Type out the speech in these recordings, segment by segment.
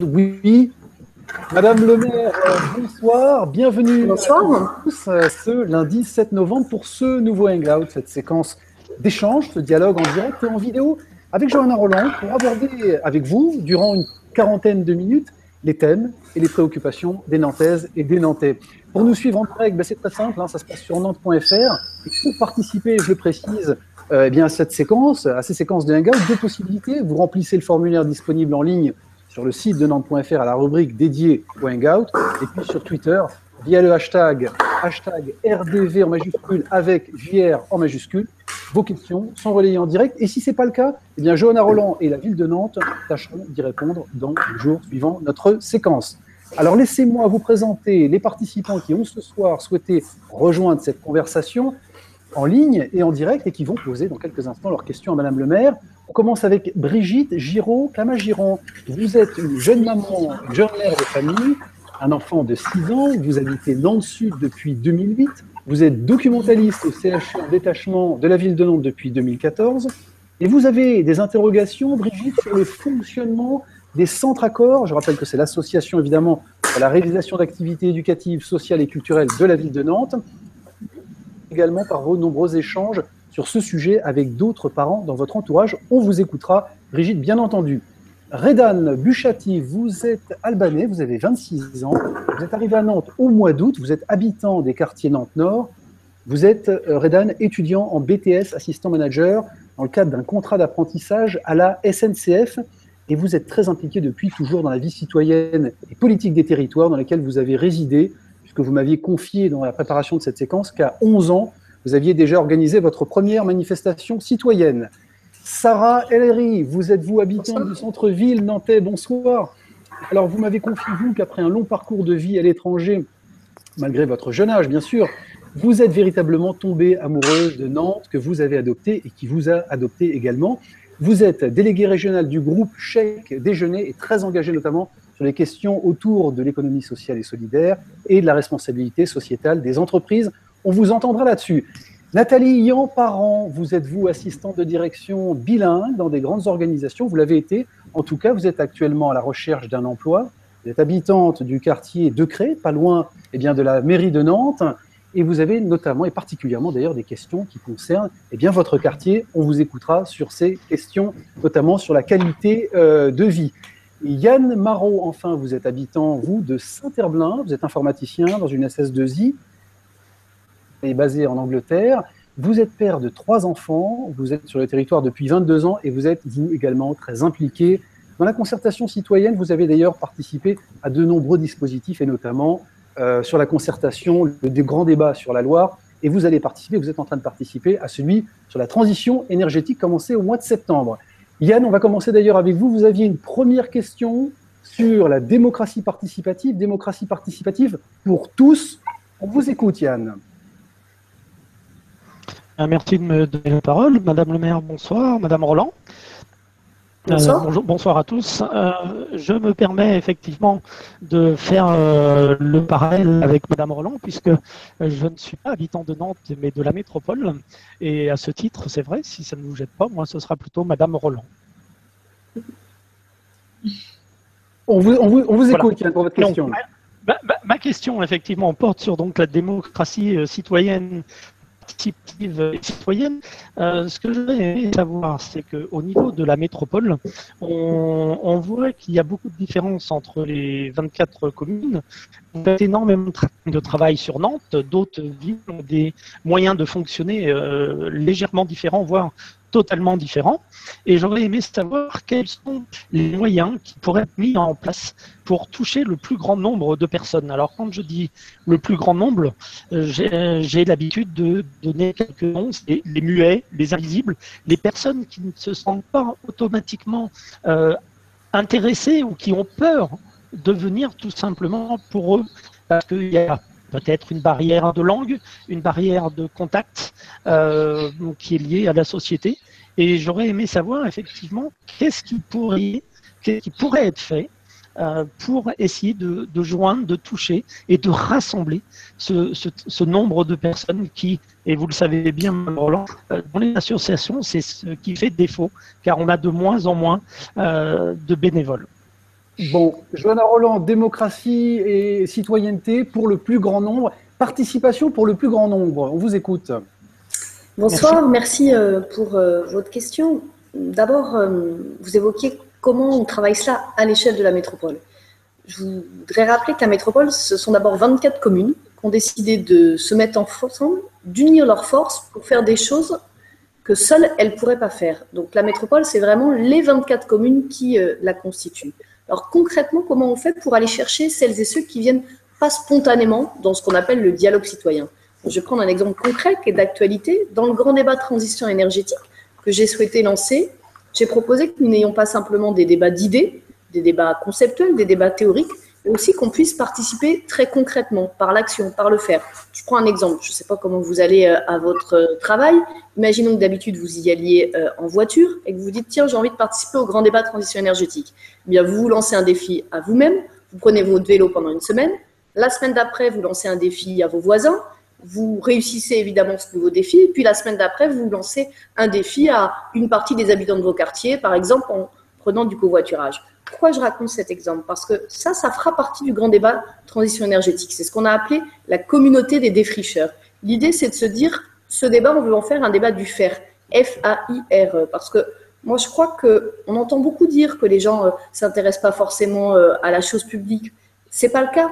Oui. Madame le maire, euh, bonsoir. Bienvenue bonsoir. tous euh, ce lundi 7 novembre pour ce nouveau Hangout, cette séquence d'échange, ce dialogue en direct et en vidéo avec Johanna Roland pour aborder avec vous, durant une quarantaine de minutes, les thèmes et les préoccupations des Nantaises et des Nantais. Pour nous suivre en direct, ben, c'est très simple, hein, ça se passe sur nantes.fr. Pour participer, je le précise, euh, eh bien, à cette séquence, à ces séquences de Hangout, deux possibilités. Vous remplissez le formulaire disponible en ligne sur le site de Nantes.fr à la rubrique dédiée au Hangout, et puis sur Twitter via le hashtag, RDV en majuscule avec JR en majuscule. Vos questions sont relayées en direct. Et si ce n'est pas le cas, eh bien, Johanna Roland et la ville de Nantes tâcheront d'y répondre dans le jour suivant notre séquence. Alors laissez-moi vous présenter les participants qui ont ce soir souhaité rejoindre cette conversation en ligne et en direct et qui vont poser dans quelques instants leurs questions à Madame le maire. On commence avec Brigitte Giraud Camagiron. Vous êtes une jeune maman, une jeune mère de famille, un enfant de 6 ans. Vous habitez Nantes Sud depuis 2008. Vous êtes documentaliste au CHU en détachement de la ville de Nantes depuis 2014. Et vous avez des interrogations, Brigitte, sur le fonctionnement des centres accords. Je rappelle que c'est l'association, évidemment, pour la réalisation d'activités éducatives, sociales et culturelles de la ville de Nantes. Également par vos nombreux échanges sur ce sujet avec d'autres parents dans votre entourage. On vous écoutera, Brigitte, bien entendu. Redan Buchati, vous êtes albanais, vous avez 26 ans, vous êtes arrivé à Nantes au mois d'août, vous êtes habitant des quartiers Nantes-Nord, vous êtes, euh, Redan, étudiant en BTS, assistant manager, dans le cadre d'un contrat d'apprentissage à la SNCF, et vous êtes très impliqué depuis toujours dans la vie citoyenne et politique des territoires dans lesquels vous avez résidé, puisque vous m'aviez confié dans la préparation de cette séquence qu'à 11 ans, vous aviez déjà organisé votre première manifestation citoyenne. Sarah Ellery, vous êtes vous habitant du centre-ville nantais, bonsoir. Alors vous m'avez confié, vous, qu'après un long parcours de vie à l'étranger, malgré votre jeune âge bien sûr, vous êtes véritablement tombée amoureuse de Nantes, que vous avez adopté et qui vous a adopté également. Vous êtes délégué régional du groupe Chèque Déjeuner et très engagé notamment sur les questions autour de l'économie sociale et solidaire et de la responsabilité sociétale des entreprises. On vous entendra là-dessus. Nathalie Yan-Parent, vous êtes vous assistante de direction bilingue dans des grandes organisations, vous l'avez été. En tout cas, vous êtes actuellement à la recherche d'un emploi. Vous êtes habitante du quartier de Cré, pas loin eh bien, de la mairie de Nantes. Et vous avez notamment et particulièrement d'ailleurs des questions qui concernent eh bien, votre quartier. On vous écoutera sur ces questions, notamment sur la qualité euh, de vie. Yann Marot, enfin, vous êtes habitant, vous, de Saint-Herblain, vous êtes informaticien dans une SS2I, est basé en Angleterre. Vous êtes père de trois enfants, vous êtes sur le territoire depuis 22 ans et vous êtes, vous également, très impliqué dans la concertation citoyenne. Vous avez d'ailleurs participé à de nombreux dispositifs et notamment euh, sur la concertation, le, grand débats sur la Loire. Et vous allez participer, vous êtes en train de participer à celui sur la transition énergétique commencé au mois de septembre. Yann, on va commencer d'ailleurs avec vous. Vous aviez une première question sur la démocratie participative. Démocratie participative pour tous. On vous écoute, Yann. Euh, merci de me donner la parole. Madame le maire, bonsoir. Madame Roland. Euh, bonjour, bonsoir à tous. Euh, je me permets effectivement de faire le parallèle avec Madame Roland, puisque je ne suis pas habitant de Nantes, mais de la métropole. Et à ce titre, c'est vrai, si ça ne vous jette pas, moi, ce sera plutôt Madame Roland. On vous, écoute pour votre question. ma, ma, question, effectivement, porte sur donc la démocratie citoyenne et citoyenne. Euh, ce que je savoir, c'est qu'au niveau de la métropole, on, voit qu'il y a beaucoup de différences entre les 24 communes. Vous avez énormément de travail sur Nantes, d'autres villes ont des moyens de fonctionner euh, légèrement différents, voire totalement différents. Et j'aurais aimé savoir quels sont les moyens qui pourraient être mis en place pour toucher le plus grand nombre de personnes. Alors quand je dis le plus grand nombre, euh, j'ai l'habitude de donner quelques noms, c'est les muets, les invisibles, les personnes qui ne se sentent pas automatiquement euh, intéressées ou qui ont peur de venir tout simplement pour eux, parce qu'il y a peut-être une barrière de langue, une barrière de contact euh, qui est liée à la société. Et j'aurais aimé savoir effectivement qu'est-ce qui pourrait, qui pourrait être fait euh, pour essayer de, joindre, de toucher et de rassembler ce, nombre de personnes qui, et vous le savez bien, Roland, euh, dans les associations, c'est ce qui fait défaut, car on a de moins en moins de bénévoles. Bon, Johanna Roland, démocratie et citoyenneté pour le plus grand nombre, participation pour le plus grand nombre. On vous écoute. Bonsoir, merci, euh, pour euh, votre question. D'abord, euh, vous évoquiez comment on travaille cela à l'échelle de la métropole. Je voudrais rappeler que la métropole, ce sont d'abord 24 communes qui ont décidé de se mettre ensemble, d'unir leurs forces pour faire des choses que seules elles ne pourraient pas faire. Donc la métropole, c'est vraiment les 24 communes qui la constituent. Alors concrètement, comment on fait pour aller chercher celles et ceux qui viennent pas spontanément dans ce qu'on appelle le dialogue citoyen je vais prendre un exemple concret qui est d'actualité. Dans le grand débat de transition énergétique que j'ai souhaité lancer, j'ai proposé que nous n'ayons pas simplement des débats d'idées, des débats conceptuels, des débats théoriques, mais aussi qu'on puisse participer très concrètement, par l'action, par le faire. Je prends un exemple. Je ne sais pas comment vous allez euh, à votre euh, travail. Imaginons que d'habitude vous y alliez euh, en voiture et que vous dites tiens j'ai envie de participer au grand débat de transition énergétique. Eh bien vous vous lancez un défi à vous-même. Vous prenez votre vélo pendant une semaine. La semaine d'après vous lancez un défi à vos voisins vous réussissez évidemment ce nouveau défi, et puis la semaine d'après, vous lancez un défi à une partie des habitants de vos quartiers, par exemple en prenant du covoiturage. Pourquoi je raconte cet exemple? Parce que ça, ça fera partie du grand débat transition énergétique. C'est ce qu'on a appelé la communauté des défricheurs. L'idée, c'est de se dire, ce débat, on veut en faire un débat du faire, F-A-I-R, parce que moi, je crois qu'on entend beaucoup dire que les gens ne euh, s'intéressent pas forcément euh, à la chose publique. C'est pas le cas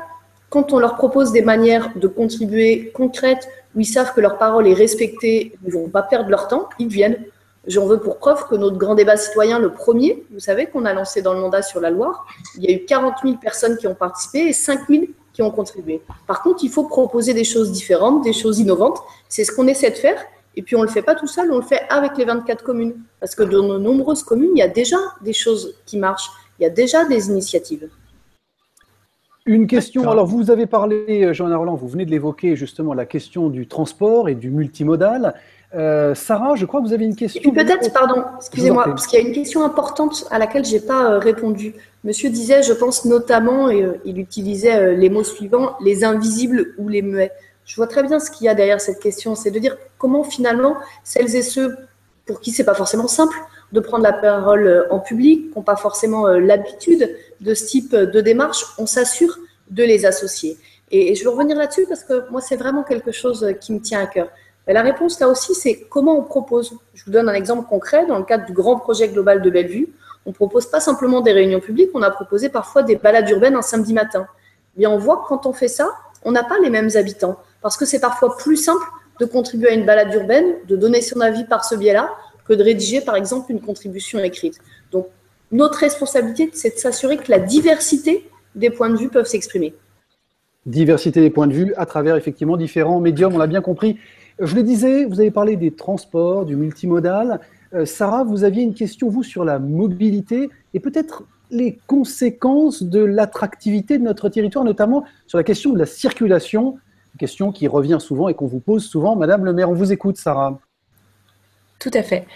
quand on leur propose des manières de contribuer concrètes, où ils savent que leur parole est respectée, ils ne vont pas perdre leur temps, ils viennent. J'en veux pour preuve que notre grand débat citoyen, le premier, vous savez, qu'on a lancé dans le mandat sur la Loire, il y a eu 40 000 personnes qui ont participé et 5 000 qui ont contribué. Par contre, il faut proposer des choses différentes, des choses innovantes. C'est ce qu'on essaie de faire. Et puis, on ne le fait pas tout seul, on le fait avec les 24 communes. Parce que dans de nombreuses communes, il y a déjà des choses qui marchent. Il y a déjà des initiatives. Une question, alors vous avez parlé, euh, Jean Roland, vous venez de l'évoquer justement, la question du transport et du multimodal. Euh, Sarah, je crois que vous avez une question. Peut-être, pardon, excusez-moi, parce qu'il y a une question importante à laquelle je n'ai pas euh, répondu. Monsieur disait, je pense notamment, et il utilisait les mots suivants, les invisibles ou les muets. Je vois très bien ce qu'il y a derrière cette question, c'est de dire comment finalement celles et ceux pour qui c'est pas forcément simple de prendre la parole en public, qui n'ont pas forcément l'habitude de ce type de démarche, on s'assure de les associer. Et, je veux revenir là-dessus parce que moi, c'est vraiment quelque chose qui me tient à cœur. La réponse là aussi, c'est comment on propose. Je vous donne un exemple concret. Dans le cadre du grand projet global de Bellevue, on propose pas simplement des réunions publiques, on a proposé parfois des balades urbaines un samedi matin. Mais on voit que quand on fait ça, on n'a pas les mêmes habitants. Parce que c'est parfois plus simple de contribuer à une balade urbaine, de donner son avis par ce biais-là, que de rédiger par exemple une contribution écrite. Donc notre responsabilité, c'est de s'assurer que la diversité des points de vue peuvent s'exprimer. Diversité des points de vue à travers effectivement différents médiums, on l'a bien compris. Je le disais, vous avez parlé des transports, du multimodal. Euh, Sarah, vous aviez une question, vous, sur la mobilité et peut-être les conséquences de l'attractivité de notre territoire, notamment sur la question de la circulation, question qui revient souvent et qu'on vous pose souvent. Madame le maire, on vous écoute, Sarah. Tout à fait.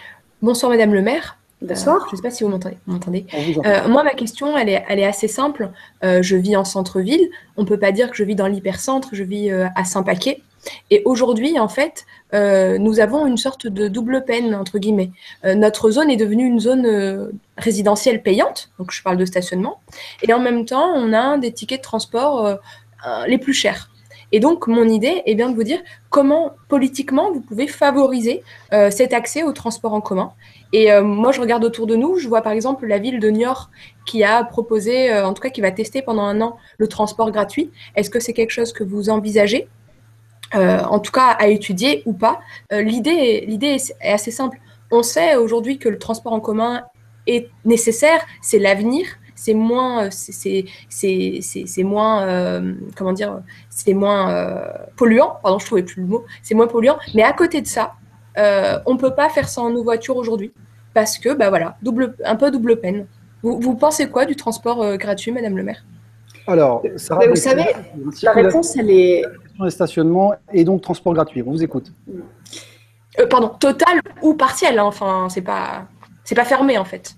Bonsoir, Madame le maire. Bonsoir. je ne sais pas si vous m'entendez. Euh, moi, ma question, elle est, elle est assez simple. Euh, je vis en centre-ville. On ne peut pas dire que je vis dans l'hypercentre. Je vis euh, à Saint-Paquet. Et aujourd'hui, en fait, nous avons une sorte de double peine, entre guillemets. notre zone est devenue une zone résidentielle payante, donc je parle de stationnement, et en même temps, on a des tickets de transport les plus chers. Et donc, mon idée est bien de vous dire comment, politiquement, vous pouvez favoriser cet accès au transport en commun et euh, moi, je regarde autour de nous, je vois par exemple la ville de Niort qui a proposé, euh, en tout cas qui va tester pendant un an le transport gratuit. Est-ce que c'est quelque chose que vous envisagez euh, En tout cas, à étudier ou pas? L'idée est assez simple. On sait aujourd'hui que le transport en commun est nécessaire, c'est l'avenir, c'est moins, c'est moins, comment dire, c'est moins polluant. Pardon, je trouvais plus le mot. C'est moins polluant. Mais à côté de ça, euh, on ne peut pas faire ça en nos voitures aujourd'hui parce que, bah voilà, double, un peu double peine. Vous, pensez quoi du transport euh, gratuit, Madame le maire? Alors, vous savez, la réponse, elle est. stationnement et donc transport gratuit. On vous écoute. Euh, pardon, total ou partiel. Hein, enfin, c'est pas, c'est pas fermé en fait.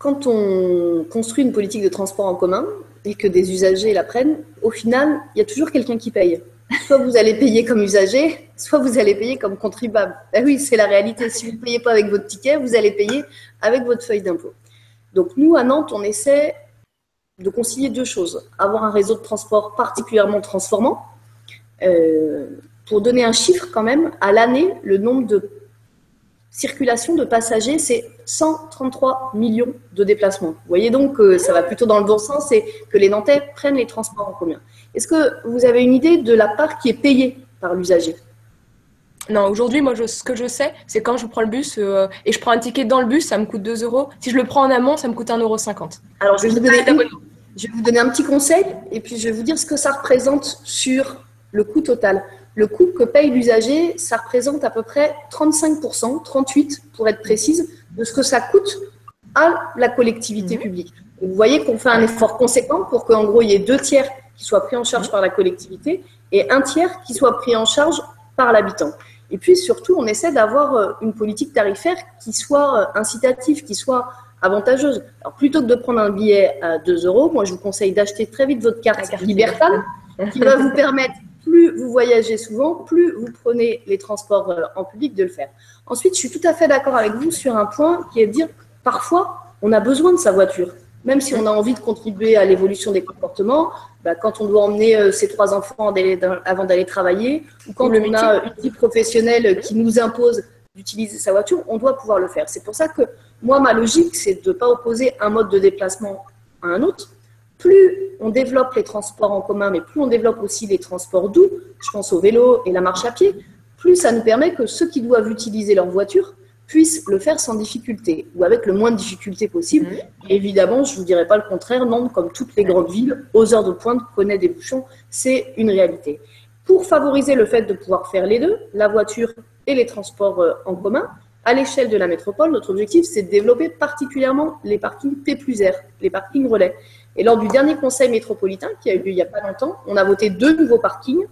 Quand on construit une politique de transport en commun et que des usagers la prennent, au final, il y a toujours quelqu'un qui paye soit vous allez payer comme usager, soit vous allez payer comme contribuable. Ben oui, c'est la réalité. Si vous ne payez pas avec votre ticket, vous allez payer avec votre feuille d'impôt. Donc nous, à Nantes, on essaie de concilier deux choses. Avoir un réseau de transport particulièrement transformant. Euh, pour donner un chiffre quand même, à l'année, le nombre de circulations de passagers, c'est 133 millions de déplacements. Vous voyez donc que ça va plutôt dans le bon sens et que les Nantais prennent les transports en commun. Est-ce que vous avez une idée de la part qui est payée par l'usager? Non, aujourd'hui, moi, ce que je sais, c'est quand je prends le bus euh, et je prends un ticket dans le bus, ça me coûte 2 euros. Si je le prends en amont, ça me coûte 1,50 euro. Alors, je vais, vous donner je vais vous donner un petit conseil et puis je vais vous dire ce que ça représente sur le coût total. Le coût que paye l'usager, ça représente à peu près 35%, 38% pour être précise, de ce que ça coûte à la collectivité mhm. publique. vous voyez qu'on fait un effort conséquent pour qu'en gros, il y ait deux tiers qui soient pris en charge mhm. par la collectivité et un tiers qui soit pris en charge par l'habitant. Et puis surtout, on essaie d'avoir euh, une politique tarifaire qui soit euh, incitative, qui soit avantageuse. Alors plutôt que de prendre un billet à 2 euros, moi je vous conseille d'acheter très vite votre carte, carte Libertale, qui va vous permettre, plus vous voyagez souvent, plus vous prenez les transports euh, en public, de le faire. Ensuite, je suis tout à fait d'accord avec vous sur un point qui est de dire, parfois, on a besoin de sa voiture. Même si on a envie de contribuer à l'évolution des comportements, bah, quand on doit emmener euh, ses trois enfants avant d'aller travailler, ou quand on a une vie professionnelle qui nous impose d'utiliser sa voiture, on doit pouvoir le faire. C'est pour ça que moi, ma logique, c'est de ne pas opposer un mode de déplacement à un autre. Plus on développe les transports en commun, mais plus on développe aussi les transports doux, je pense au vélo et la marche à pied, plus ça nous permet que ceux qui doivent utiliser leur voiture puissent le faire sans difficulté ou avec le moins de difficultés possible. Mmh. Évidemment, je ne vous dirai pas le contraire, non, comme toutes les grandes villes, aux heures de pointe, connaît des bouchons, c'est une réalité. Pour favoriser le fait de pouvoir faire les deux, la voiture et les transports euh, en commun, à l'échelle de la métropole, notre objectif, c'est de développer particulièrement les parkings P plus R, les parkings relais. Et lors du dernier conseil métropolitain, qui a eu lieu il n'y a pas longtemps, on a voté deux nouveaux parkings,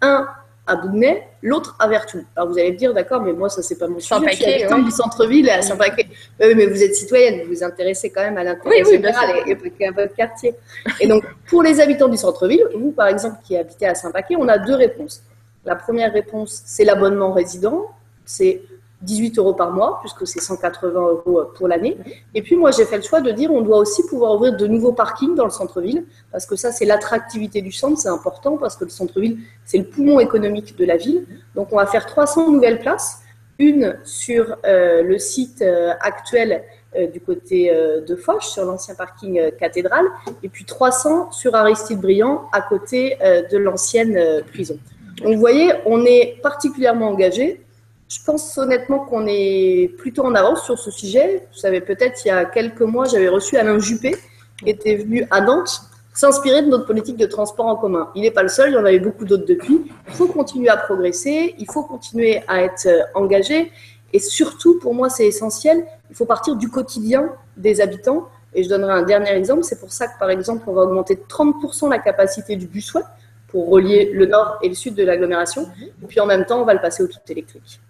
un à Bougnay, l'autre à Vertou. Alors vous allez me dire, d'accord, mais moi ça c'est pas mon sujet, je suis habitant du centre-ville à Saint-Paquet. Oui, mais vous êtes citoyenne, vous vous intéressez quand même à l'intérêt général et, à votre quartier. Et donc pour les habitants du centre-ville, vous par exemple qui habitez à Saint-Paquet, on a deux réponses. La première réponse, c'est l'abonnement résident, c'est 18 euros par mois, puisque c'est 180 euros pour l'année. Et puis moi, j'ai fait le choix de dire on doit aussi pouvoir ouvrir de nouveaux parkings dans le centre-ville, parce que ça, c'est l'attractivité du centre, c'est important, parce que le centre-ville, c'est le poumon économique de la ville. Donc on va faire 300 nouvelles places, une sur euh, le site euh, actuel euh, du côté de Foch, sur l'ancien parking cathédrale, et puis 300 sur Aristide Briand, à côté de l'ancienne prison. Donc vous voyez, on est particulièrement engagé. Je pense honnêtement qu'on est plutôt en avance sur ce sujet. Vous savez, peut-être il y a quelques mois, j'avais reçu Alain Juppé, qui était venu à Nantes s'inspirer de notre politique de transport en commun. Il n'est pas le seul, il y en avait beaucoup d'autres depuis. Il faut continuer à progresser, il faut continuer à être euh, engagé. Et surtout, pour moi, c'est essentiel, il faut partir du quotidien des habitants. Et je donnerai un dernier exemple. C'est pour ça que, par exemple, on va augmenter de 30% la capacité du busway pour relier le nord et le sud de l'agglomération. Et puis en même temps, on va le passer au tout électrique.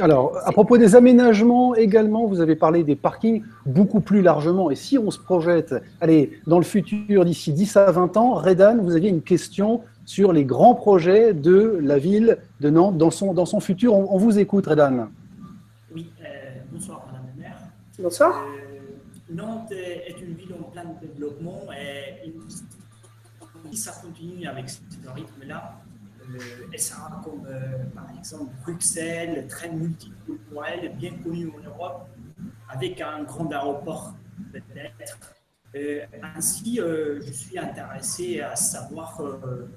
Alors, à propos des aménagements également, vous avez parlé des parkings beaucoup plus largement. Et si on se projette, allez, dans le futur, d'ici 10 à 20 ans, Redan, vous aviez une question sur les grands projets de la ville de Nantes dans son, dans son futur. On, vous écoute, Redan. Oui, euh, bonsoir, Madame la maire. Bonsoir. Euh, Nantes est une ville en plein développement et si ça continue avec ce rythme-là, et ça comme euh, par exemple Bruxelles, très multiculturel, bien connu en Europe, avec un grand aéroport peut-être. Euh, ainsi, euh, je suis intéressé à savoir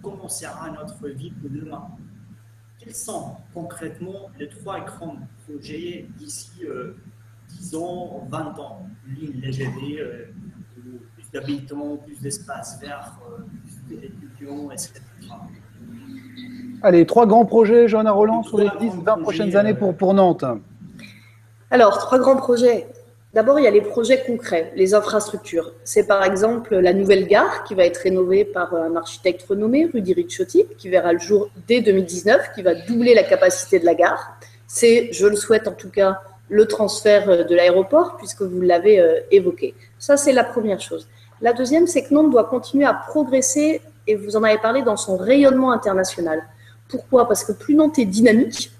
comment sera notre vie de demain. Quels sont concrètement les trois grands projets d'ici 10 ans, 20 ans? Ligne LGV, plus d'habitants, plus d'espace vert, plus d'étudiants, etc. Allez, trois grands projets, Johanna Roland, sur les 10-20 prochaines années pour, pour Nantes. Alors, trois grands projets. D'abord, il y a les projets concrets, les infrastructures. C'est par exemple la nouvelle gare qui va être rénovée par un architecte renommé, Rudy Ricciotti, qui verra le jour dès 2019, qui va doubler la capacité de la gare. C'est, je le souhaite en tout cas, le transfert de l'aéroport, puisque vous l'avez euh, évoqué. Ça, c'est la première chose. La deuxième, c'est que Nantes doit continuer à progresser, et vous en avez parlé, dans son rayonnement international. Pourquoi? Parce que plus Nantes est dynamique,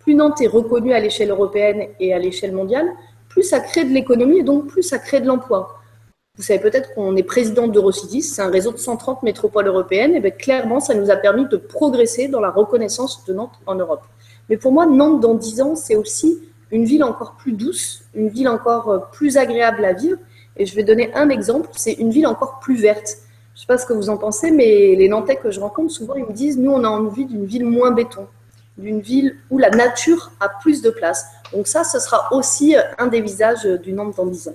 plus Nantes est reconnue à l'échelle européenne et à l'échelle mondiale, plus ça crée de l'économie et donc plus ça crée de l'emploi. Vous savez peut-être qu'on est président d'Eurocities, c'est un réseau de 130 métropoles européennes, et bien clairement, ça nous a permis de progresser dans la reconnaissance de Nantes en Europe. Mais pour moi, Nantes, dans 10 ans, c'est aussi une ville encore plus douce, une ville encore euh, plus agréable à vivre. Et je vais donner un exemple, c'est une ville encore plus verte. Je ne sais pas ce que vous en pensez, mais les Nantais que je rencontre, souvent, ils me disent, nous, on a envie d'une ville moins béton, d'une ville où la nature a plus de place. Donc ça, ce sera aussi un des visages du Nantes dans 10 ans.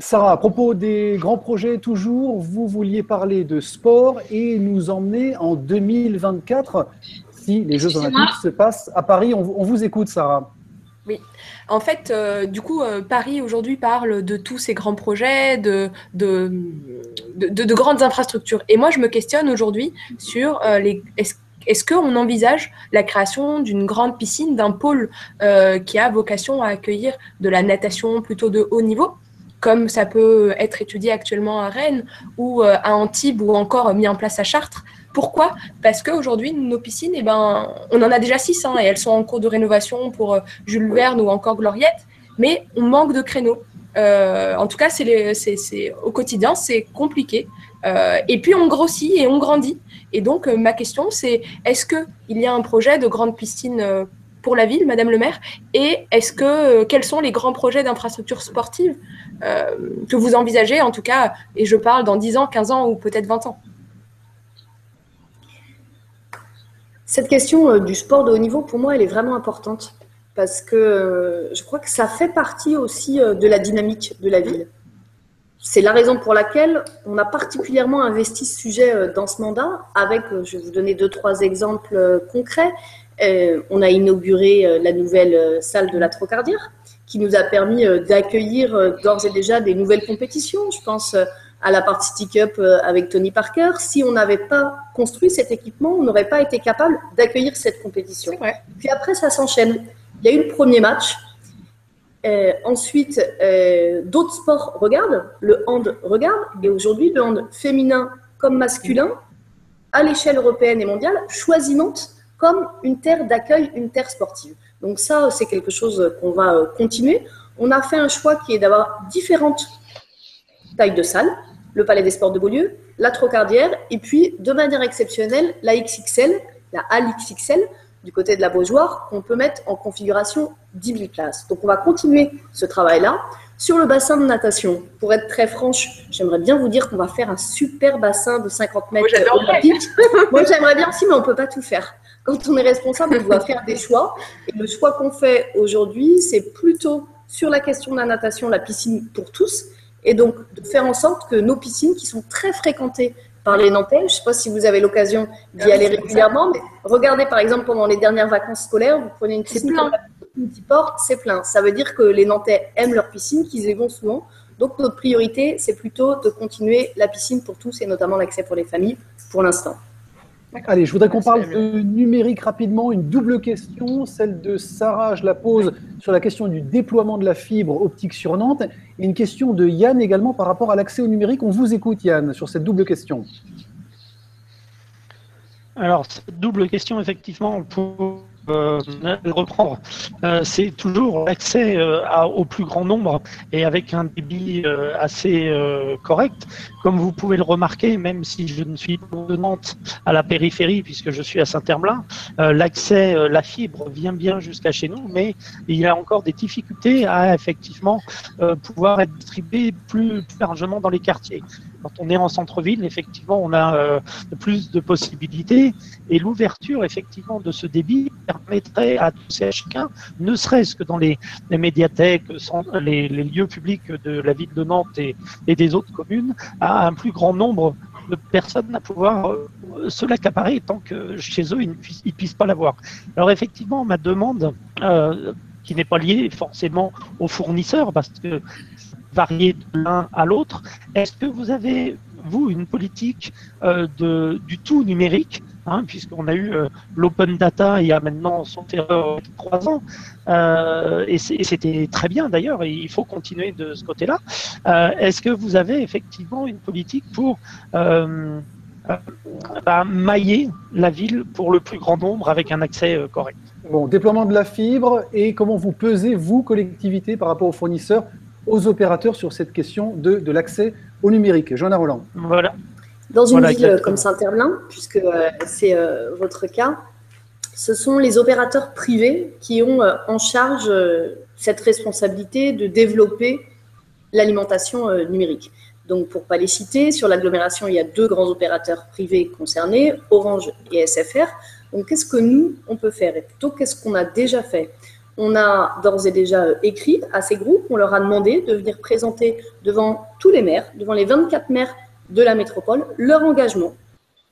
Sarah, à propos des grands projets, toujours, vous vouliez parler de sport et nous emmener en 2024 si les Jeux Olympiques se passent à Paris. On, vous écoute, Sarah. En fait, euh, du coup, euh, Paris aujourd'hui parle de tous ces grands projets, de de, de, grandes infrastructures. Et moi, je me questionne aujourd'hui sur euh. Est-ce est-ce qu'on envisage la création d'une grande piscine, d'un pôle qui a vocation à accueillir de la natation plutôt de haut niveau comme ça peut être étudié actuellement à Rennes ou à Antibes ou encore mis en place à Chartres. Pourquoi? Parce qu'aujourd'hui, nos piscines, eh ben, on en a déjà six hein, et elles sont en cours de rénovation pour euh, Jules Verne ou encore Gloriette, mais on manque de créneaux. Euh, en tout cas, c'est au quotidien, c'est compliqué. et puis, on grossit et on grandit. Et donc, ma question, c'est est-ce qu'il y a un projet de grande piscine pour la ville, Madame le maire? Et est-ce que quels sont les grands projets d'infrastructures sportives euh, que vous envisagez, en tout cas, et je parle dans 10 ans, 15 ans ou peut-être 20 ans? Cette question euh, du sport de haut niveau, pour moi, elle est vraiment importante parce que euh, je crois que ça fait partie aussi de la dynamique de la ville. C'est la raison pour laquelle on a particulièrement investi ce sujet dans ce mandat avec, je vais vous donner deux, trois exemples concrets. on a inauguré la nouvelle salle de la Trocardière qui nous a permis euh, d'accueillir euh, d'ores et déjà des nouvelles compétitions. Je pense euh, à la partie Stick Up avec Tony Parker. Si on n'avait pas construit cet équipement, on n'aurait pas été capable d'accueillir cette compétition. Puis après, ça s'enchaîne. Il y a eu le premier match. ensuite, d'autres sports regardent, le hand regarde, et aujourd'hui, le hand féminin comme masculin, à l'échelle européenne et mondiale, choisit Nantes comme une terre d'accueil, une terre sportive. Donc ça, c'est quelque chose qu'on va euh, continuer. On a fait un choix qui est d'avoir différentes tailles de salles, le Palais des Sports de Beaulieu, la Trocardière, et puis de manière exceptionnelle, la XXL, la Halle XXL, du côté de la Beaujoire, qu'on peut mettre en configuration 10 000 places. Donc on va continuer ce travail-là. Sur le bassin de natation, pour être très franche, j'aimerais bien vous dire qu'on va faire un super bassin de 50 mètres olympique. Moi, j'aimerais bien aussi, mais on ne peut pas tout faire quand on est responsable, on doit faire des choix. Et le choix qu'on fait aujourd'hui, c'est plutôt sur la question de la natation, la piscine pour tous, et donc de faire en sorte que nos piscines, qui sont très fréquentées par les Nantais, je ne sais pas si vous avez l'occasion d'y ah aller régulièrement, mais regardez par exemple pendant les dernières vacances scolaires, vous prenez une piscine port, c'est plein. Ça veut dire que les Nantais aiment leur piscine, qu'ils y vont souvent. Donc notre priorité, c'est plutôt de continuer la piscine pour tous et notamment l'accès pour les familles pour l'instant. Allez, je voudrais qu'on parle de numérique rapidement. Une double question, celle de Sarah, je la pose sur la question du déploiement de la fibre optique sur Nantes, une question de Yann également par rapport à l'accès au numérique. On vous écoute, Yann, sur cette double question. Alors, cette double question, effectivement, pour euh, reprendre, euh, c'est toujours l'accès euh, au plus grand nombre et avec un débit assez correct. Comme vous pouvez le remarquer, même si je ne suis pas de Nantes à la périphérie, puisque je suis à Saint-Herblain, l'accès, la fibre vient bien jusqu'à chez nous, mais il y a encore des difficultés à effectivement pouvoir être distribué plus largement dans les quartiers. Quand on est en centre-ville, effectivement, on a euh, plus de possibilités et l'ouverture, effectivement, de ce débit permettrait à tous et à chacun, ne serait-ce que dans les, médiathèques, les, lieux publics de la ville de Nantes et, des autres communes, à un plus grand nombre de personnes à pouvoir euh, se l'accaparer tant que chez eux, ils ne puissent, puissent pas l'avoir. Alors effectivement, ma demande, euh, qui n'est pas liée forcément aux fournisseurs, parce que varier de l'un à l'autre. Est-ce que vous avez, vous, une politique euh, de, du tout numérique hein, puisqu'on a eu euh, l'open data il y a maintenant son erreur trois ans, euh, et c'était très bien d'ailleurs, il faut continuer de ce côté-là. Est-ce que vous avez effectivement une politique pour bah, mailler la ville pour le plus grand nombre avec un accès correct? Bon, déploiement de la fibre et comment vous pesez, vous, collectivité, par rapport aux fournisseurs aux opérateurs sur cette question de, de l'accès au numérique. Joanna Roland. Voilà. Dans une ville comme Saint-Herblain, puisque euh, c'est euh, votre cas, ce sont les opérateurs privés qui ont euh, en charge cette responsabilité de développer l'alimentation numérique. Donc, pour ne pas les citer, sur l'agglomération, il y a deux grands opérateurs privés concernés, Orange et SFR. Donc, qu'est-ce que nous, on peut faire? Et plutôt, qu'est-ce qu'on a déjà fait? On a d'ores et déjà écrit à ces groupes, on leur a demandé de venir présenter devant tous les maires, devant les 24 maires de la métropole leur engagement,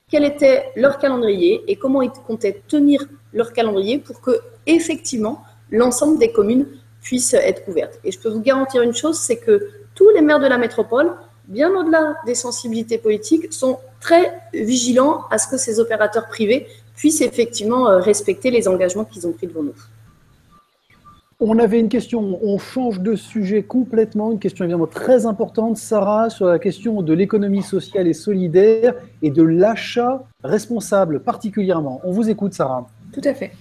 quel était leur calendrier et comment ils comptaient tenir leur calendrier pour que, effectivement, l'ensemble des communes puissent être couvertes. Et je peux vous garantir une chose, c'est que tous les maires de la métropole, bien au-delà des sensibilités politiques, sont très vigilants à ce que ces opérateurs privés puissent effectivement euh, respecter les engagements qu'ils ont pris devant nous. On avait une question, on change de sujet complètement, une question évidemment très importante, Sarah, sur la question de l'économie sociale et solidaire et de l'achat responsable particulièrement. On vous écoute, Sarah. Tout à fait.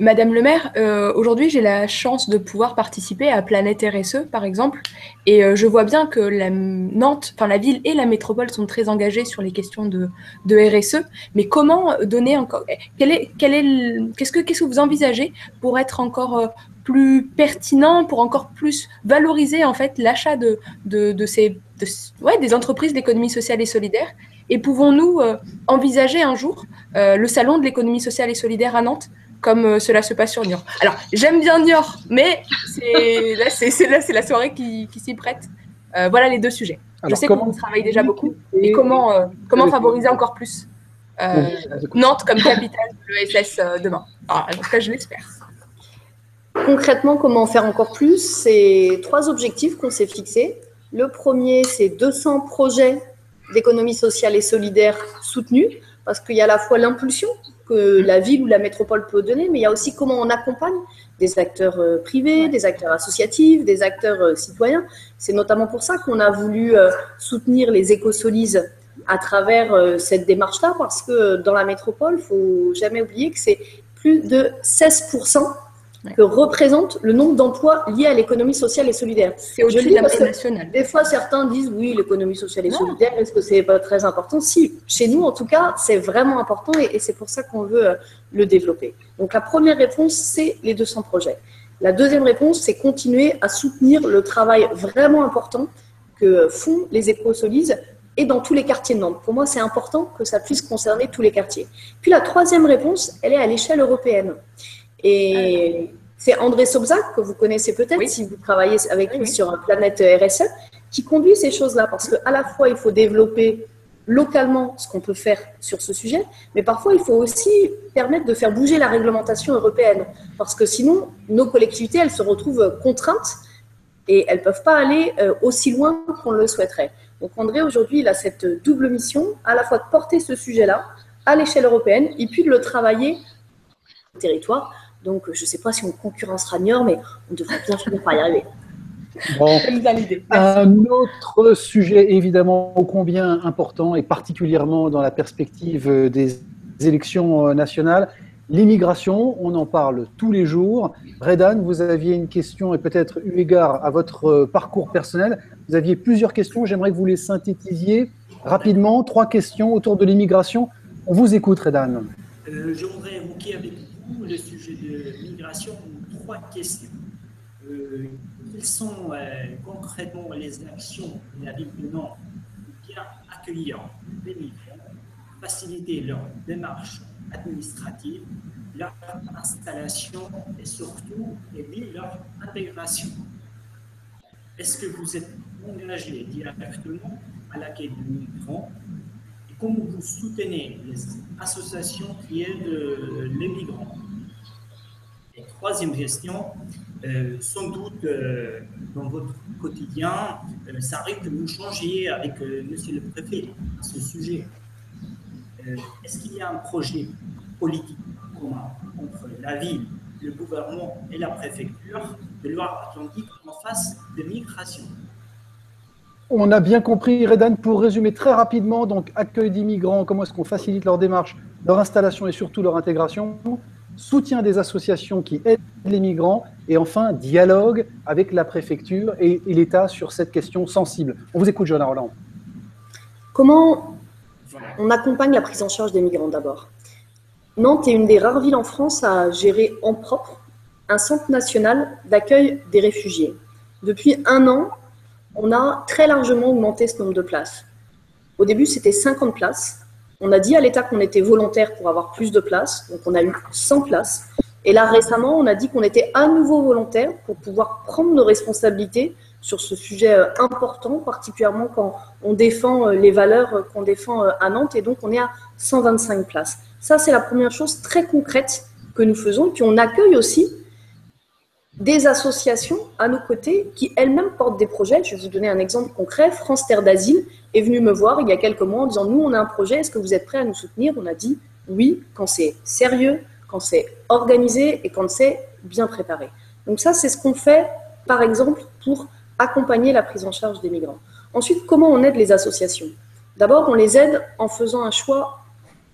Madame le maire, euh, aujourd'hui j'ai la chance de pouvoir participer à Planète RSE par exemple, et euh, je vois bien que la Nantes, enfin la ville et la métropole sont très engagées sur les questions de, RSE. Mais comment donner encore qu'est-ce que vous envisagez pour être encore euh, plus pertinent, pour encore plus valoriser en fait l'achat de, de, de, ces ouais, des entreprises d'économie sociale et solidaire Et pouvons-nous envisager un jour le salon de l'économie sociale et solidaire à Nantes comme euh, cela se passe sur Niort? Alors, j'aime bien Niort, mais là, c'est la soirée qui, s'y prête. Euh, voilà les deux sujets. je sais qu'on travaille déjà beaucoup. Et comment, euh, comment favoriser encore plus Nantes comme capitale de l'ESS demain? Ah, En tout cas, je l'espère. Concrètement, comment faire encore plus C'est trois objectifs qu'on s'est fixés. Le premier, c'est 200 projets d'économie sociale et solidaire soutenus, parce qu'il y a à la fois l'impulsion que la ville ou la métropole peut donner, mais il y a aussi comment on accompagne des acteurs euh, privés, des acteurs associatifs, des acteurs euh, citoyens. C'est notamment pour ça qu'on a voulu euh, soutenir les écosolises à travers cette démarche-là, parce que dans la métropole, il faut jamais oublier que c'est plus de 16% que représente le nombre d'emplois liés à l'économie sociale et solidaire. C'est au-dessus de la nationale. Des fois, certains disent oui, l'économie sociale et solidaire, est-ce que c'est pas très important? Si, chez nous, en tout cas, c'est vraiment important et, c'est pour ça qu'on veut euh, le développer. Donc, la première réponse, c'est les 200 projets. La deuxième réponse, c'est continuer à soutenir le travail vraiment important que font les éco-solises et dans tous les quartiers de Nantes. Pour moi, c'est important que ça puisse concerner tous les quartiers. Puis la troisième réponse, elle est à l'échelle européenne. Et c'est André Sobzak, que vous connaissez peut-être si vous travaillez avec lui sur Planète RSE, qui conduit ces choses-là. Parce qu'à la fois, il faut développer localement ce qu'on peut faire sur ce sujet, mais parfois, il faut aussi permettre de faire bouger la réglementation européenne. Parce que sinon, nos collectivités, elles se retrouvent contraintes et elles ne peuvent pas aller euh, aussi loin qu'on le souhaiterait. Donc André, aujourd'hui, il a cette double mission, à la fois de porter ce sujet-là à l'échelle européenne et puis de le travailler au territoire donc, je ne sais pas si on concurrencera Niort, mais on devrait bien finir par y arriver. Bon. Un autre sujet évidemment ô combien important et particulièrement dans la perspective des élections nationales, l'immigration. On en parle tous les jours. Redan, vous aviez une question et peut-être eu égard à votre parcours personnel. Vous aviez plusieurs questions. J'aimerais que vous les synthétisiez rapidement. Trois questions autour de l'immigration. On vous écoute, Redan. Euh, je voudrais évoquer avec le sujet de migration trois questions. Euh, quelles sont euh, concrètement les actions de la ville de Nantes pour bien accueillir les migrants, faciliter leur démarche administrative, leur installation et surtout leur intégration? Est-ce que vous êtes engagé directement à l'accueil des migrants et comment vous soutenez les associations qui aident les migrants troisième question, euh, sans doute euh, dans votre quotidien, euh, ça arrive que vous changiez avec Monsieur le Préfet à ce sujet. Est-ce qu'il y a un projet politique commun entre la ville, le gouvernement et la préfecture de Loire-Atlantique en face de migration on a bien compris, Redan, pour résumer très rapidement, donc accueil d'immigrants, comment est-ce qu'on facilite leur démarche, leur installation et surtout leur intégration soutien des associations qui aident les migrants et enfin dialogue avec la préfecture et, l'État sur cette question sensible. On vous écoute, Joanna Roland. Comment on accompagne la prise en charge des migrants d'abord? Nantes est une des rares villes en France à gérer en propre un centre national d'accueil des réfugiés. Depuis un an, on a très largement augmenté ce nombre de places. Au début, c'était 50 places. On a dit à l'État qu'on était volontaire pour avoir plus de places, donc on a eu 100 places. Et là, récemment, on a dit qu'on était à nouveau volontaire pour pouvoir prendre nos responsabilités sur ce sujet euh, important, particulièrement quand on défend euh, les valeurs euh, qu'on défend à Nantes. Et donc, on est à 125 places. Ça, c'est la première chose très concrète que nous faisons. Puis, on accueille aussi des associations à nos côtés qui elles-mêmes portent des projets. Je vais vous donner un exemple concret. France Terre d'Asile est venue me voir il y a quelques mois en disant Nous, on a un projet, est-ce que vous êtes prêts à nous soutenir? On a dit oui, quand c'est sérieux, quand c'est organisé et quand c'est bien préparé. Donc, ça, c'est ce qu'on fait, par exemple, pour accompagner la prise en charge des migrants. Ensuite, comment on aide les associations? D'abord, on les aide en faisant un choix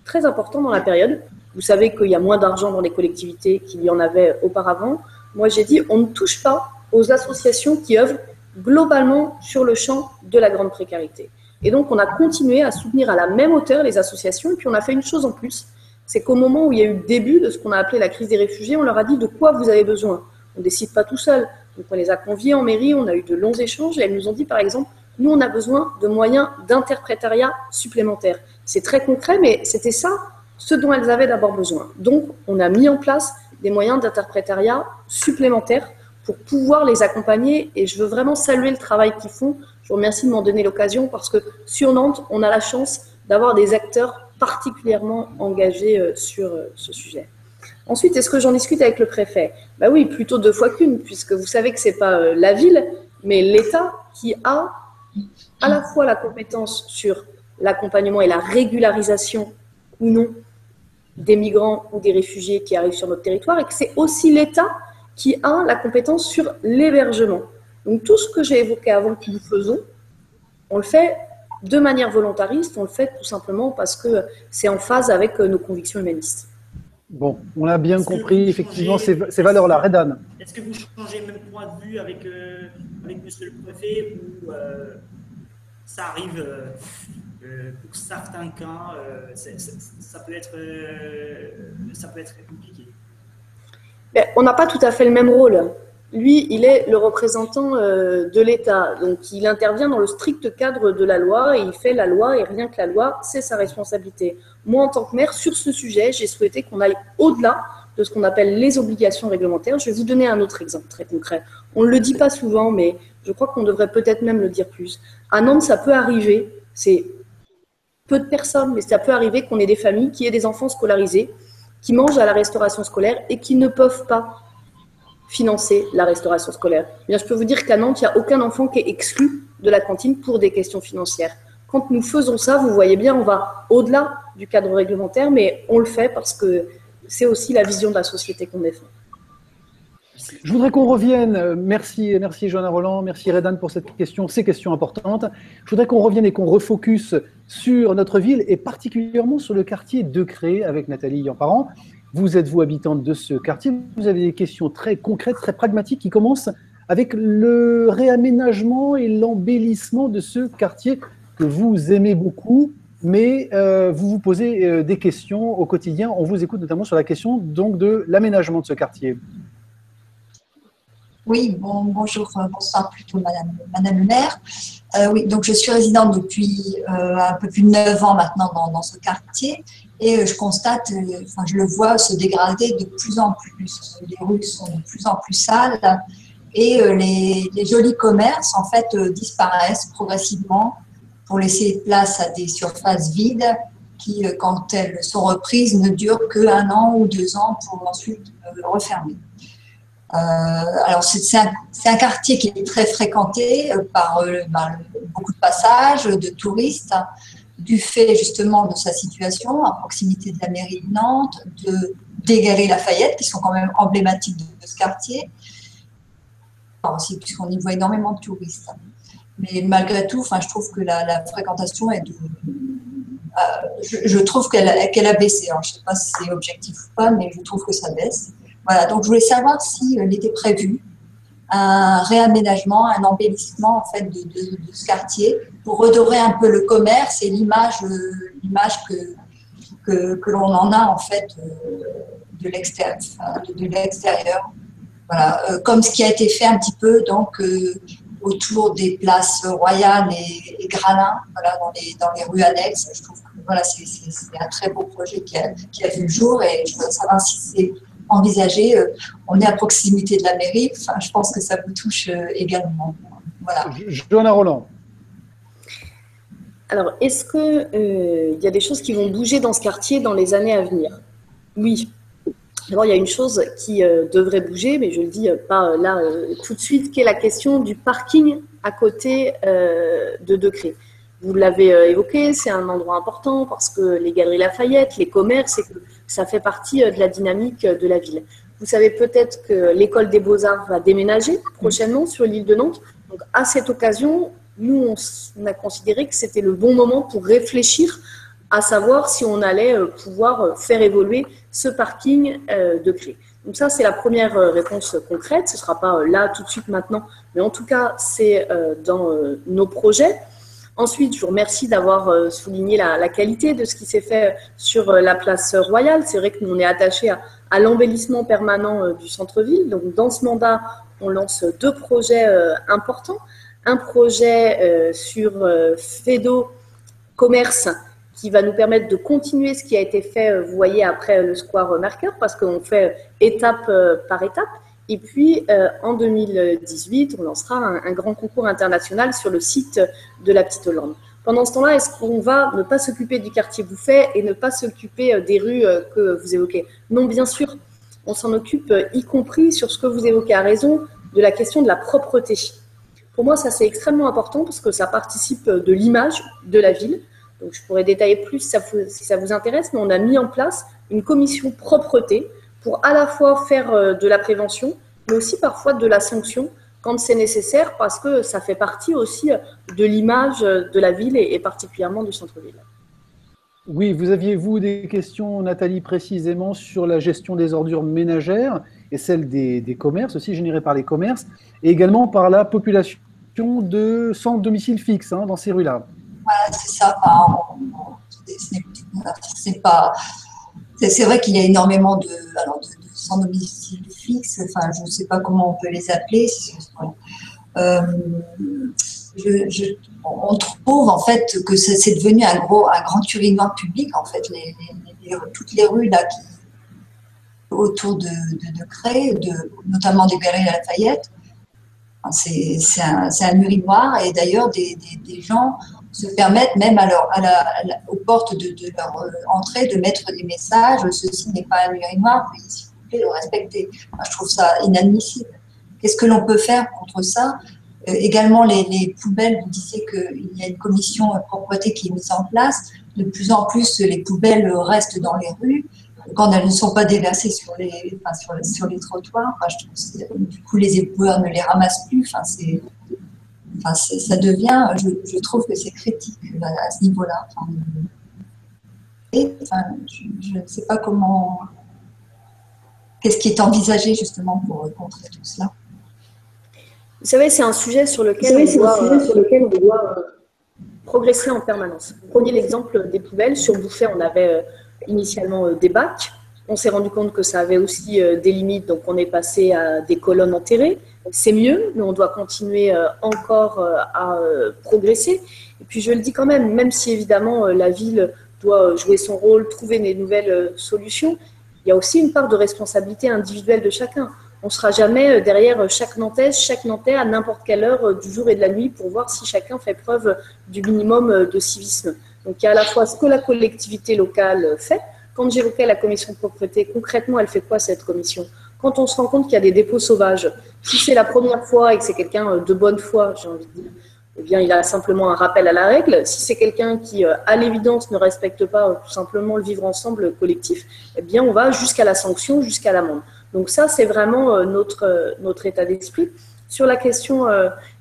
très important dans la période. Vous savez qu'il y a moins d'argent dans les collectivités qu'il y en avait auparavant. Moi, j'ai dit, on ne touche pas aux associations qui œuvrent globalement sur le champ de la grande précarité. Et donc, on a continué à soutenir à la même hauteur les associations. Et puis, on a fait une chose en plus, c'est qu'au moment où il y a eu le début de ce qu'on a appelé la crise des réfugiés, on leur a dit de quoi vous avez besoin? On ne décide pas tout seul. Donc, on les a conviés en mairie, on a eu de longs échanges et elles nous ont dit, par exemple, nous, on a besoin de moyens d'interprétariat supplémentaires. C'est très concret, mais c'était ça ce dont elles avaient d'abord besoin. Donc, on a mis en place des moyens d'interprétariat supplémentaires pour pouvoir les accompagner. Et je veux vraiment saluer le travail qu'ils font. Je vous remercie de m'en donner l'occasion parce que sur Nantes, on a la chance d'avoir des acteurs particulièrement engagés euh, sur euh, ce sujet. Ensuite, est-ce que j'en discute avec le préfet? Bah oui, plutôt deux fois qu'une, puisque vous savez que c'est pas euh, la ville, mais l'État qui a à la fois la compétence sur l'accompagnement et la régularisation ou non des migrants ou des réfugiés qui arrivent sur notre territoire, et que c'est aussi l'État qui a la compétence sur l'hébergement. Donc tout ce que j'ai évoqué avant que nous faisons, on le fait de manière volontariste, on le fait tout simplement parce que c'est en phase avec nos convictions humanistes. Bon, on a bien compris effectivement ces, valeurs-là. Redan. Est-ce que vous changez même point de vue avec, euh, avec monsieur le préfet ou euh, ça arrive euh, pour certains cas, ça, peut être, ça peut être compliqué ben, On n'a pas tout à fait le même rôle. Lui, il est le représentant de l'État, donc il intervient dans le strict cadre de la loi et il fait la loi et rien que la loi, c'est sa responsabilité moi, en tant que maire, sur ce sujet, j'ai souhaité qu'on aille au-delà de ce qu'on appelle les obligations réglementaires. Je vais vous donner un autre exemple très concret. On ne le dit pas souvent, mais je crois qu'on devrait peut-être même le dire plus. À Nantes, ça peut arriver, c'est peu de personnes, mais ça peut arriver qu'on ait des familles qui aient des enfants scolarisés, qui mangent à la restauration scolaire et qui ne peuvent pas financer la restauration scolaire. Bien, je peux vous dire qu'à Nantes, il n'y a aucun enfant qui est exclu de la cantine pour des questions financières. Quand nous faisons ça, vous voyez bien, on va au-delà du cadre réglementaire, mais on le fait parce que c'est aussi la vision de la société qu'on défend. Je voudrais qu'on revienne, merci, merci Joanna Roland, merci Redan pour cette question, ces questions importantes. Je voudrais qu'on revienne et qu'on refocus sur notre ville et particulièrement sur le quartier de Cré avec Nathalie Yamparent. Vous êtes, vous, habitante de ce quartier, vous avez des questions très concrètes, très pragmatiques qui commencent avec le réaménagement et l'embellissement de ce quartier que vous aimez beaucoup, mais euh, vous vous posez euh, des questions au quotidien. On vous écoute notamment sur la question donc de l'aménagement de ce quartier. Oui, bon, bonjour, euh, bonsoir plutôt Madame, Madame le maire. oui, donc je suis résidente depuis un peu plus de 9 ans maintenant dans, ce quartier et je constate, enfin je le vois se dégrader de plus en plus. Les rues sont de plus en plus sales et les, les jolis commerces en fait disparaissent progressivement pour laisser place à des surfaces vides qui, euh, quand elles sont reprises, ne durent qu'un an ou deux ans pour ensuite euh, refermer. Euh, alors, c'est un, quartier qui est très fréquenté par ben, beaucoup de passages, de touristes, du fait justement de sa situation à proximité de la mairie de Nantes, de des Galeries Lafayette, qui sont quand même emblématiques de, ce quartier, puisqu'on y voit énormément de touristes. Mais malgré tout, je trouve que la, fréquentation est de, je, trouve qu'elle a baissé. je ne sais pas si c'est objectif ou pas, mais je trouve que ça baisse. Voilà, donc je voulais savoir s'il il était prévu un réaménagement, un embellissement en fait de, ce quartier pour redorer un peu le commerce et l'image, l'image que, que, l'on en a en fait de l'extérieur. De, l'extérieur. Voilà, euh, comme ce qui a été fait un petit peu donc euh, autour des places royales et, et voilà, dans les, dans les rues annexes. Je trouve que voilà, c'est, un très beau projet qui a, qui a, vu le jour et je voudrais savoir si c'est envisagé. Euh, on est à proximité de la mairie, enfin, je pense que ça vous touche également. Voilà. Johanna Roland. Alors, est-ce qu'il y a des choses qui vont bouger dans ce quartier dans les années à venir? Oui, D'abord, il y a une chose qui euh, devrait bouger, mais je le dis euh, pas euh, là tout de suite, qui est la question du parking à côté de Decré. Vous l'avez évoqué, c'est un endroit important parce que les galeries Lafayette, les commerces, ça fait partie de la dynamique de la ville. Vous savez peut-être que l'école des beaux-arts va déménager prochainement sur l'île de Nantes. Donc, à cette occasion, nous, on a considéré que c'était le bon moment pour réfléchir à savoir si on allait euh, pouvoir euh, faire évoluer ce parking euh, de clé. Donc ça, c'est la première réponse concrète. Ce ne sera pas là tout de suite maintenant, mais en tout cas, c'est dans nos projets. Ensuite, je vous remercie d'avoir souligné la, qualité de ce qui s'est fait sur la place royale. C'est vrai que nous, on est attaché à, l'embellissement permanent du centre-ville. Donc, dans ce mandat, on lance deux projets importants. Un projet sur FEDO Commerce qui va nous permettre de continuer ce qui a été fait, euh, vous voyez, après le square marqueur, parce qu'on fait étape euh, par étape. Et puis, euh, en 2018, on lancera un, grand concours international sur le site de la Petite Hollande. Pendant ce temps-là, est-ce qu'on va ne pas s'occuper du quartier Bouffet et ne pas s'occuper des rues que vous évoquez? Non, bien sûr, on s'en occupe, y compris sur ce que vous évoquez à raison, de la question de la propreté. Pour moi, ça c'est extrêmement important parce que ça participe de l'image de la ville. Donc, je pourrais détailler plus si ça, vous, intéresse, mais on a mis en place une commission propreté pour à la fois faire euh, de la prévention, mais aussi parfois de la sanction quand c'est nécessaire, parce que ça fait partie aussi euh, de l'image euh, de la ville et, particulièrement du centre-ville. Oui, vous aviez, vous, des questions, Nathalie, précisément sur la gestion des ordures ménagères et celle des, commerces, aussi générées par les commerces, et également par la population de sans domicile fixe hein, dans ces rues-là. Voilà, c'est ça. c'est pas. C'est vrai qu'il y a énormément de, alors de, sans domicile fixe. Enfin, je ne sais pas comment on peut les appeler. Euh, on trouve en fait que c'est devenu un gros, un grand urinoir public en fait. Toutes les rues là autour de, de, Cré, de, notamment des galeries à Lafayette, c'est un, un, urinoir et d'ailleurs des, gens se permettent même à aux portes de, leur euh, entrée de mettre des messages ceci n'est pas un urinoir, s'il vous plaît, le respecter. je trouve ça inadmissible. Qu'est-ce que l'on peut faire contre ça? Euh, Également, les, poubelles, vous disiez qu'il y a une commission propreté qui est mise en place. De plus en plus, les poubelles restent dans les rues quand elles ne sont pas déversées sur les, sur, trottoirs. du coup, les éboueurs ne les ramassent plus. Enfin, c'est Enfin, ça devient, je, trouve que c'est critique à, ce niveau-là. et je, ne sais pas comment. Qu'est-ce qui est envisagé justement pour contrer tout cela Vous savez, c'est un sujet sur lequel, on, doit, sur lequel on doit euh, progresser en permanence. Prenez l'exemple des poubelles. Sur Bouffet, on avait euh, initialement euh, des bacs. On s'est rendu compte que ça avait aussi des limites, donc on est passé à des colonnes enterrées c'est mieux, mais on doit continuer euh, encore euh, à euh, progresser. Et puis je le dis quand même, même si évidemment la ville doit jouer son rôle, trouver des nouvelles solutions, il y a aussi une part de responsabilité individuelle de chacun. On ne sera jamais derrière chaque Nantaise, chaque Nantais à n'importe quelle heure du jour et de la nuit pour voir si chacun fait preuve du minimum de civisme. Donc il y a à la fois ce que la collectivité locale fait. Quand j'évoquais la commission de propreté, concrètement, elle fait quoi cette commission? Quand on se rend compte qu'il y a des dépôts sauvages, si c'est la première fois et que c'est quelqu'un euh, de bonne foi, j'ai envie de dire, eh bien, il a simplement un rappel à la règle. Si c'est quelqu'un qui, euh, à l'évidence, ne respecte pas euh, tout simplement le vivre ensemble collectif, eh bien, on va jusqu'à la sanction, jusqu'à l'amende. Donc ça, c'est vraiment notre, notre état d'esprit. Sur la question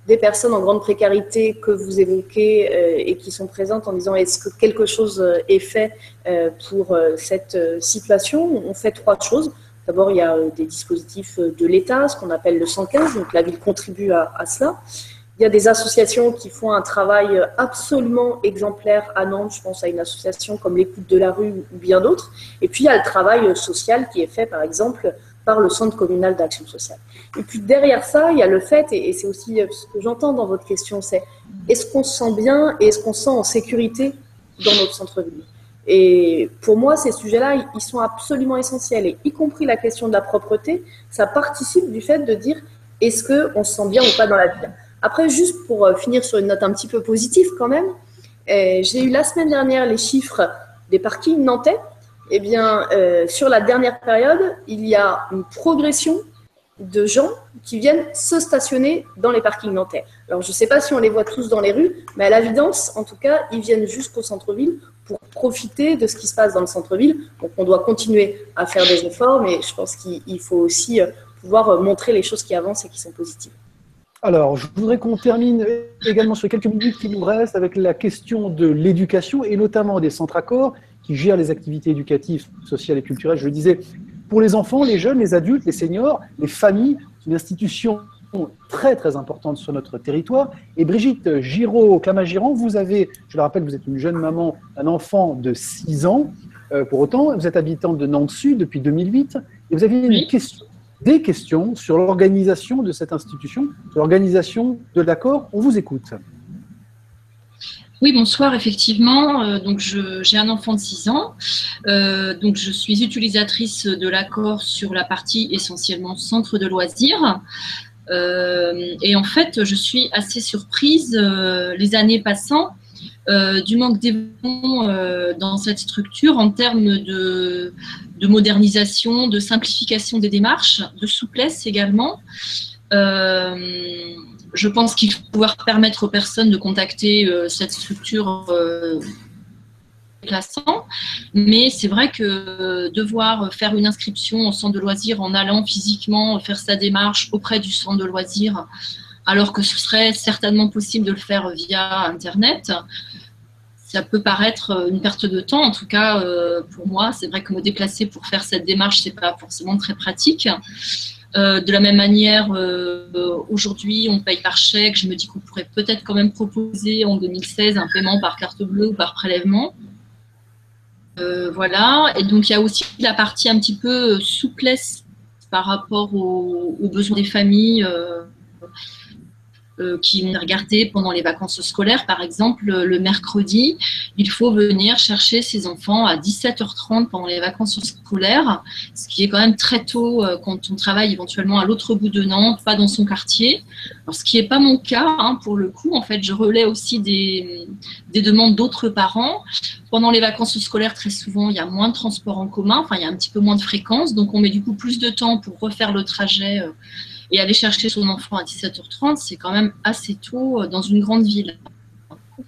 des personnes en grande précarité que vous évoquez et qui sont présentes en disant est-ce que quelque chose est fait pour cette situation On fait trois choses. D'abord, il y a des dispositifs de l'État, ce qu'on appelle le 115, donc la ville contribue à, cela. Il y a des associations qui font un travail absolument exemplaire à Nantes, je pense à une association comme l'Écoute de la rue ou bien d'autres. Et puis, il y a le travail social qui est fait, par exemple, par le Centre communal d'action sociale. Et puis derrière ça, il y a le fait, et c'est aussi euh, ce que j'entends dans votre question, c'est est-ce qu'on se sent bien et est-ce qu'on se sent en sécurité dans notre centre-ville? Et pour moi, ces sujets-là, ils sont absolument essentiels, et y compris la question de la propreté, ça participe du fait de dire est-ce qu'on se sent bien ou pas dans la ville. Après, juste pour euh, finir sur une note un petit peu positive quand même, euh, j'ai eu la semaine dernière les chiffres des parkings nantais eh bien, euh, sur la dernière période, il y a une progression de gens qui viennent se stationner dans les parkings nantais. Alors, je ne sais pas si on les voit tous dans les rues, mais à l'évidence, en tout cas, ils viennent jusqu'au centre-ville pour profiter de ce qui se passe dans le centre-ville. Donc, on doit continuer à faire des efforts, mais je pense qu'il faut aussi euh, pouvoir euh, montrer les choses qui avancent et qui sont positives. Alors, je voudrais qu'on termine également sur quelques minutes qui nous restent avec la question de l'éducation et notamment des centres accords qui gèrent les activités éducatives, sociales et culturelles. Je le disais, pour les enfants, les jeunes, les adultes, les seniors, les familles, une institution très très importante sur notre territoire. Et Brigitte Giraud-Clamagiran, vous avez, je le rappelle, vous êtes une jeune maman, un enfant de 6 ans. Euh, pour autant, vous êtes habitante de Nantes Sud depuis 2008 et vous question, des questions sur l'organisation de cette institution, sur l'organisation de l'accord. On vous écoute. Oui, bonsoir, effectivement. Euh, donc, j'ai un enfant de 6 ans. Euh, donc, je suis utilisatrice de l'accord sur la partie essentiellement centre de loisirs. Euh, et en fait, je suis assez surprise, les années passant, du manque d'évolution dans cette structure en termes de, de, modernisation, de simplification des démarches, de souplesse également. Je pense qu'il faut pouvoir permettre aux personnes de contacter euh, cette structure euh, classant, mais c'est vrai que devoir faire une inscription au centre de loisirs en allant physiquement faire sa démarche auprès du centre de loisirs, alors que ce serait certainement possible de le faire via Internet, ça peut paraître une perte de temps. En tout cas, euh, pour moi, c'est vrai que me déplacer pour faire cette démarche, c'est pas forcément très pratique. Euh, de la même manière, euh, aujourd'hui, on paye par chèque. Je me dis qu'on pourrait peut-être quand même proposer en 2016 un paiement par carte bleue ou par prélèvement. Euh, voilà. Et donc, il y a aussi la partie un petit peu souplesse par rapport aux, besoins des familles. Euh, qui ont regardé pendant les vacances scolaires, par exemple, le mercredi, il faut venir chercher ses enfants à 17h30 pendant les vacances scolaires, ce qui est quand même très tôt euh, quand on travaille éventuellement à l'autre bout de Nantes, pas dans son quartier. Alors, ce qui n'est pas mon cas, hein, pour le coup, en fait, je relais aussi des, des demandes d'autres parents. Pendant les vacances scolaires, très souvent, il y a moins de transports en commun, enfin, il y a un petit peu moins de fréquence, donc on met du coup plus de temps pour refaire le trajet. Euh, et aller chercher son enfant à 17h30, c'est quand même assez tôt euh, dans une grande ville.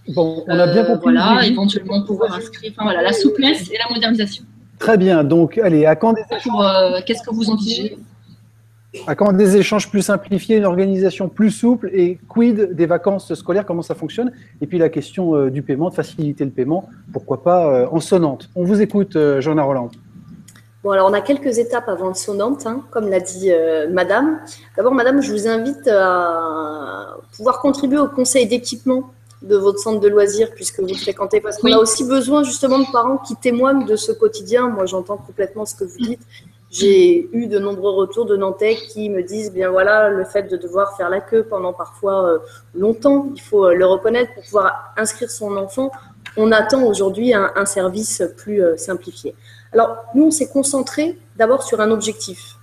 Bon, on a bien euh, compris. voilà, éventuellement pouvoir inscrire. Enfin, voilà, la souplesse et la modernisation. Très bien. Donc, allez, à quand des échanges euh, Qu'est-ce que vous À quand des échanges plus simplifiés, une organisation plus souple et quid des vacances scolaires, comment ça fonctionne? Et puis la question du paiement, de faciliter le paiement, pourquoi pas en sonnante. On vous écoute, Jean Roland. Bon, alors on a quelques étapes avant le sonnante, hein, comme l'a dit euh, Madame. D'abord, Madame, je vous invite à pouvoir contribuer au conseil d'équipement de votre centre de loisirs puisque vous fréquentez, parce qu'on a aussi besoin justement de parents qui témoignent de ce quotidien. Moi, j'entends complètement ce que vous dites. J'ai eu de nombreux retours de Nantais qui me disent, bien voilà, le fait de devoir faire la queue pendant parfois euh, longtemps, il faut euh, le reconnaître pour pouvoir inscrire son enfant. On attend aujourd'hui un, service plus simplifié. Alors, nous, on s'est concentré d'abord sur un objectif.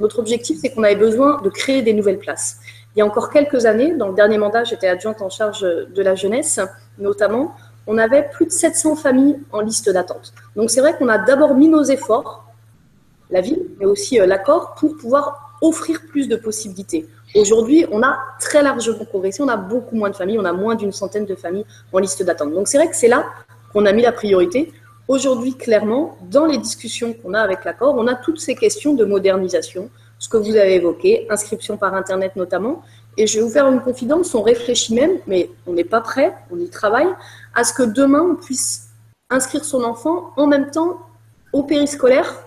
Notre objectif, c'est qu'on avait besoin de créer des nouvelles places. Il y a encore quelques années, dans le dernier mandat, j'étais adjointe en charge de la jeunesse, notamment, on avait plus de 700 familles en liste d'attente. Donc c'est vrai qu'on a d'abord mis nos efforts, la ville, mais aussi euh, l'accord, pour pouvoir offrir plus de possibilités. Aujourd'hui, on a très largement progressé, on a beaucoup moins de familles, on a moins d'une centaine de familles en liste d'attente. Donc c'est vrai que c'est là qu'on a mis la priorité. Aujourd'hui, clairement, dans les discussions qu'on a avec l'accord, on a toutes ces questions de modernisation, ce que vous avez évoqué, inscription par Internet notamment. et je vais vous faire une confidence, on réfléchit même, mais on n'est pas prêt, on y travaille, à ce que demain on puisse inscrire son enfant en même temps au périscolaire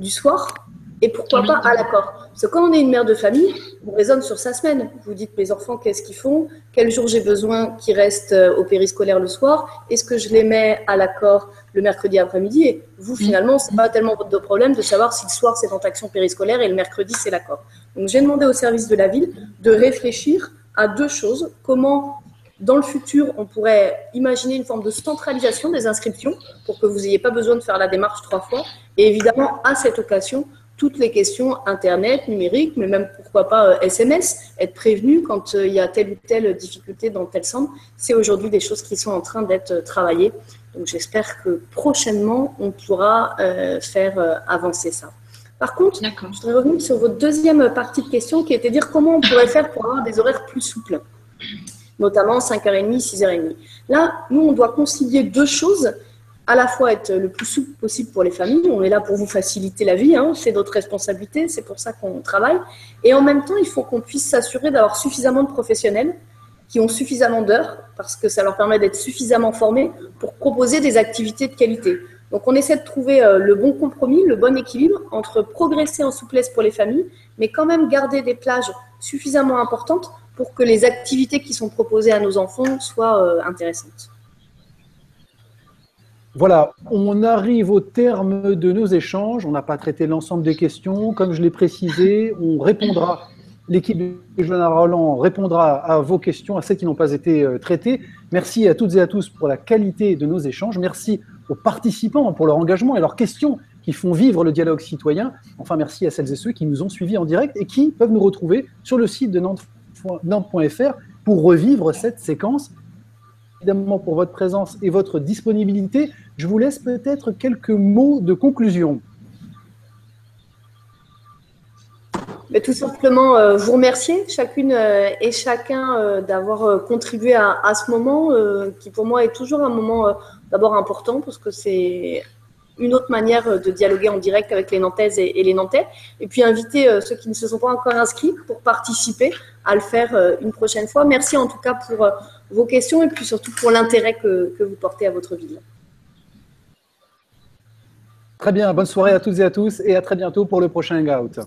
du soir et pourquoi pas à l'accord. Parce que quand on est une mère de famille, on raisonne sur sa semaine. Vous dites mes enfants, qu'est-ce qu'ils font? Quel jour j'ai besoin qu'ils restent euh, au périscolaire le soir? Est-ce que je les mets à l'accord le mercredi après-midi? Et vous, finalement, c'est pas tellement votre problème de savoir si le soir c'est en action périscolaire et le mercredi c'est l'accord. Donc j'ai demandé au service de la ville de réfléchir à deux choses. Comment dans le futur, on pourrait imaginer une forme de centralisation des inscriptions pour que vous n'ayez pas besoin de faire la démarche trois fois? Et évidemment, à cette occasion, toutes les questions Internet, numérique, mais même pourquoi pas SMS, euh, être prévenu quand euh, il y a telle ou telle difficulté dans tel centre. C'est aujourd'hui des choses qui sont en train d'être euh, travaillées. Donc j'espère que prochainement, on pourra faire avancer ça. Par contre, je voudrais revenir sur votre deuxième partie de question qui était de dire comment on pourrait faire pour avoir des horaires plus souples notamment 5h30, 6h30. Là, nous, on doit concilier deux choses, à la fois être le plus souple possible pour les familles, on est là pour vous faciliter la vie, hein, c'est notre responsabilité, c'est pour ça qu'on travaille, et en même temps, il faut qu'on puisse s'assurer d'avoir suffisamment de professionnels qui ont suffisamment d'heures, parce que ça leur permet d'être suffisamment formés pour proposer des activités de qualité. Donc on essaie de trouver euh, le bon compromis, le bon équilibre entre progresser en souplesse pour les familles, mais quand même garder des plages suffisamment importantes pour que les activités qui sont proposées à nos enfants soient euh, intéressantes. Voilà, on arrive au terme de nos échanges. On n'a pas traité l'ensemble des questions. Comme je l'ai précisé, on répondra, l'équipe de Joanna Roland répondra à vos questions, à celles qui n'ont pas été euh, traitées. Merci à toutes et à tous pour la qualité de nos échanges. Merci aux participants pour leur engagement et leurs questions qui font vivre le dialogue citoyen. Enfin, merci à celles et ceux qui nous ont suivis en direct et qui peuvent nous retrouver sur le site de Nantes Nantes.fr pour revivre cette séquence. Évidemment, pour votre présence et votre disponibilité, je vous laisse peut-être quelques mots de conclusion. Tout simplement, euh, vous remercier chacune euh, et chacun euh, d'avoir contribué à, ce moment qui pour moi est toujours un moment d'abord important parce que c'est une autre manière de dialoguer en direct avec les Nantaises et, les Nantais. Et puis inviter euh, ceux qui ne se sont pas encore inscrits pour participer à le faire euh, une prochaine fois. Merci en tout cas pour euh, vos questions et puis surtout pour l'intérêt que, que vous portez à votre ville. Très bien, bonne soirée à toutes et à tous et à très bientôt pour le prochain Hangout.